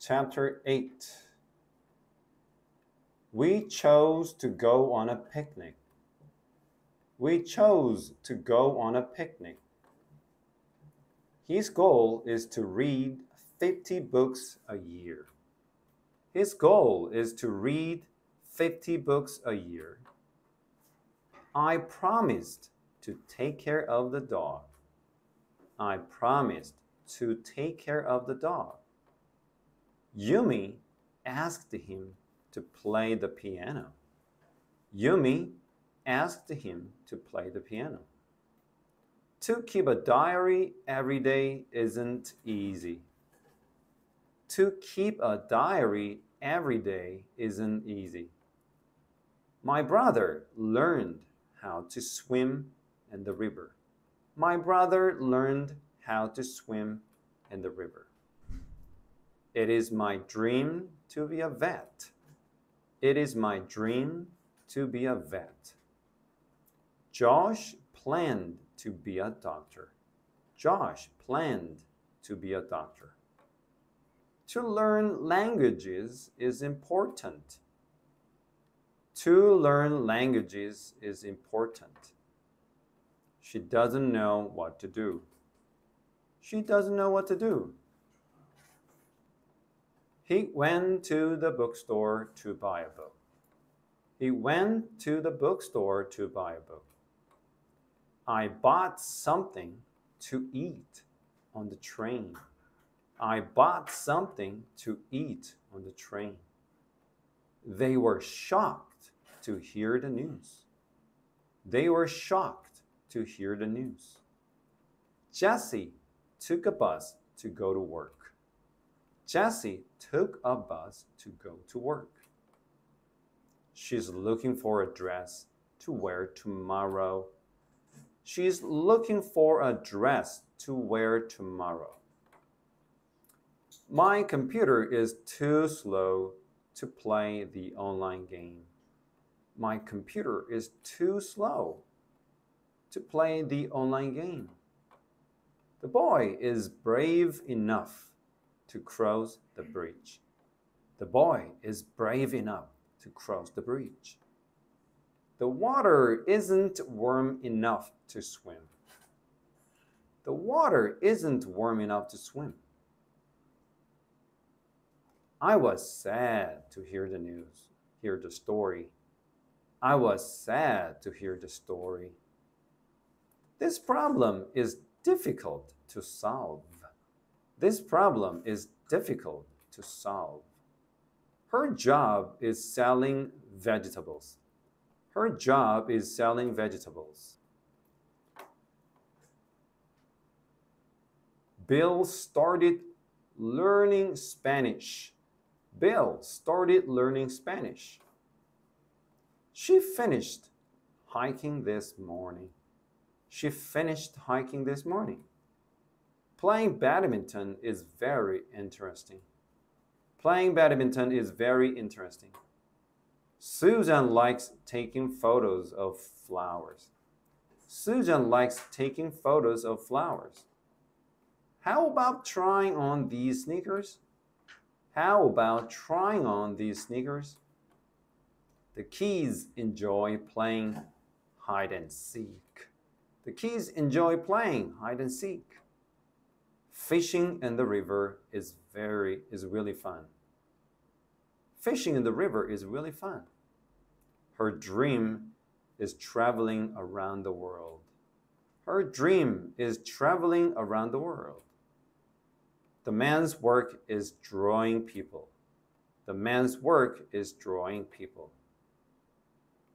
Chapter 8 We chose to go on a picnic. We chose to go on a picnic. His goal is to read 50 books a year. His goal is to read 50 books a year. I promised to take care of the dog. I promised to take care of the dog. Yumi asked him to play the piano. Yumi asked him to play the piano. To keep a diary every day isn't easy. To keep a diary every day isn't easy. My brother learned how to swim in the river. My brother learned how to swim in the river. It is my dream to be a vet. It is my dream to be a vet. Josh planned to be a doctor. Josh planned to be a doctor. To learn languages is important. To learn languages is important. She doesn't know what to do. She doesn't know what to do. He went to the bookstore to buy a book. He went to the bookstore to buy a book. I bought something to eat on the train. I bought something to eat on the train. They were shocked to hear the news. They were shocked to hear the news. Jesse took a bus to go to work. Jessie took a bus to go to work. She's looking for a dress to wear tomorrow. She's looking for a dress to wear tomorrow. My computer is too slow to play the online game. My computer is too slow to play the online game. The boy is brave enough to cross the bridge. The boy is brave enough to cross the bridge. The water isn't warm enough to swim. The water isn't warm enough to swim. I was sad to hear the news, hear the story. I was sad to hear the story. This problem is difficult to solve. This problem is difficult to solve. Her job is selling vegetables. Her job is selling vegetables. Bill started learning Spanish. Bill started learning Spanish. She finished hiking this morning. She finished hiking this morning. Playing badminton is very interesting. Playing badminton is very interesting. Susan likes taking photos of flowers. Susan likes taking photos of flowers. How about trying on these sneakers? How about trying on these sneakers? The keys enjoy playing hide and seek. The keys enjoy playing hide and seek. Fishing in the river is very is really fun. Fishing in the river is really fun. Her dream is traveling around the world. Her dream is traveling around the world. The man's work is drawing people. The man's work is drawing people.